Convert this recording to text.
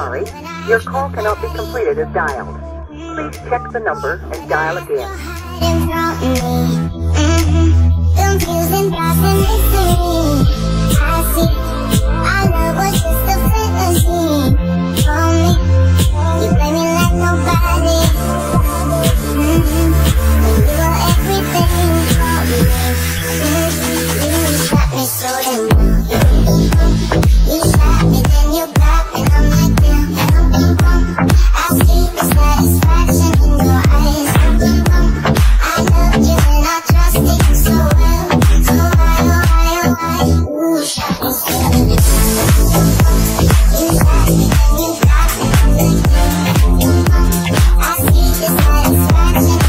sorry. Your call cannot be completed as dialed. Please check the number and dial again. It's watching.